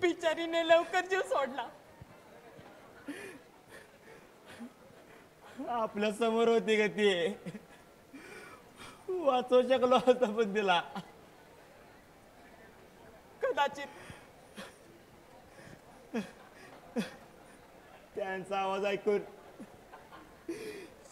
बिचारीने लवकर जीव सोडला. आपल्यासमोर होती का ती? वाचवू शकलो असता पण तिला. कदाचित. त्यांचा आवाज ऐकून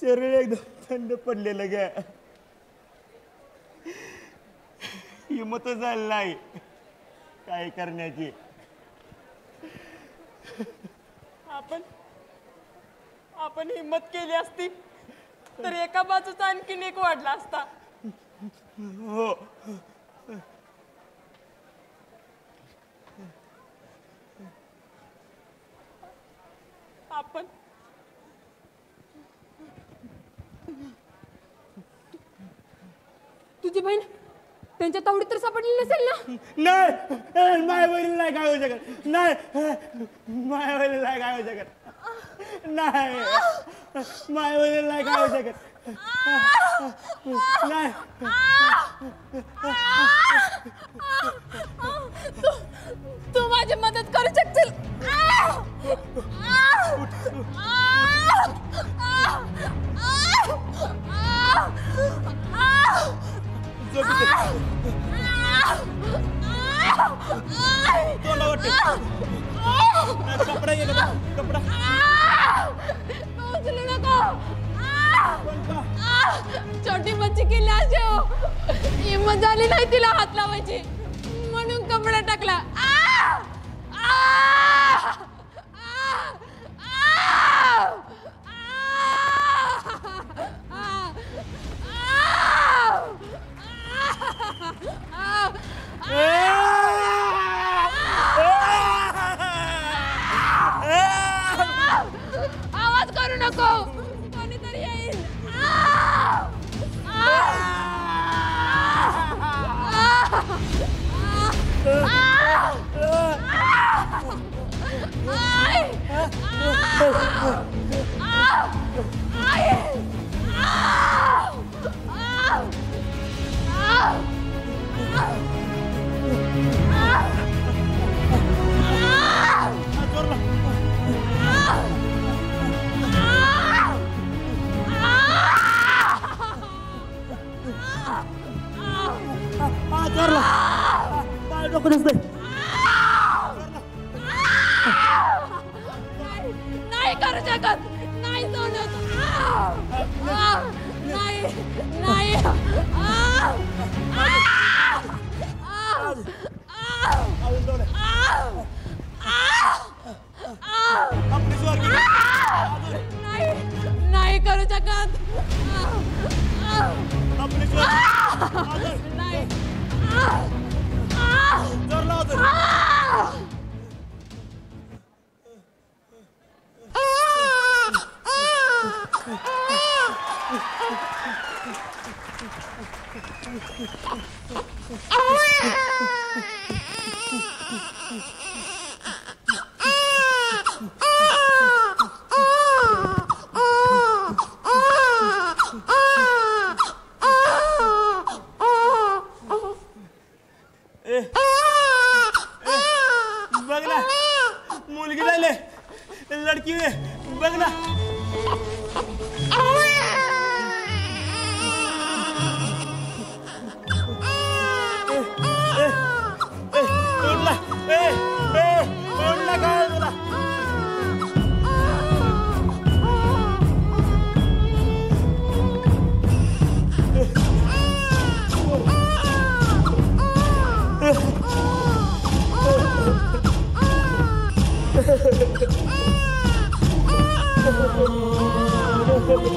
शरीर एकदम थंड पडलेलं ग. हिंमतच झाली नाही काय करण्याची. आपण आपण हिंमत केली असती तर एका बाजूचा आणखीन एक वाढला असता. हो. आपण तुझी बहीण त्यांच्या तावडीत तर सापडली नसेल ना? नाही माय बहिणी नाही काय होऊ शकत. नाही माय बहिणी नाही काय होऊ शकत. नाही माय बहिणी नाही काय होऊ शकत. नाही. तू तू माझी मदत करू शकशील? कपडा गेला कपडा उचलू नको छोटी बच्ची केली अशी हो. हिंमत झाली नाही तिला हात लावायची म्हणून कपडा टाकला आ! आ! आ! आ! ako! Humanitarian! Ah! Ah! Ah! Ah! Ah! Ay! Ah! Ay! Ah! काय डोकं नाही करू शकत. नाही सोडत. आ! आ! नाही नाही बघ ना मुलगी झाले. लडकी बघ ना.